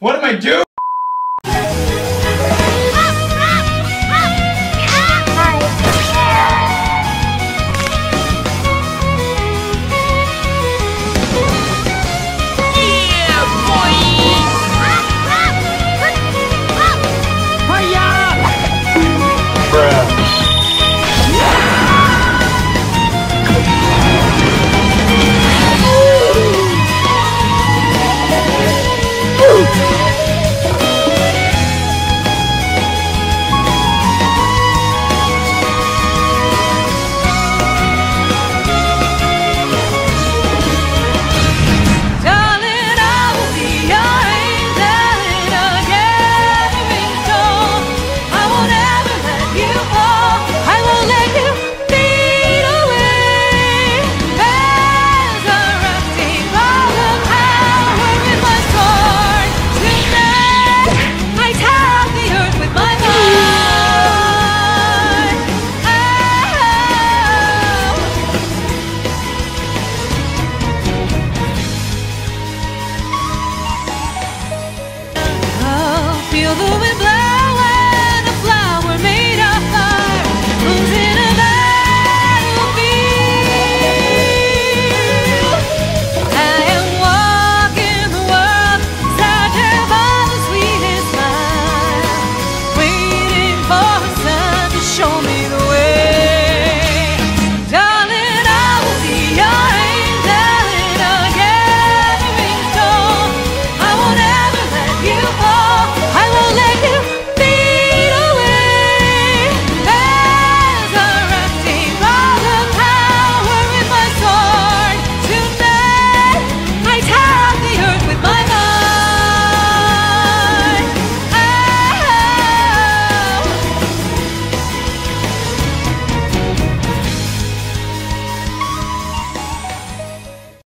What am I doing? feel the wind blow.